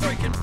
Breaking.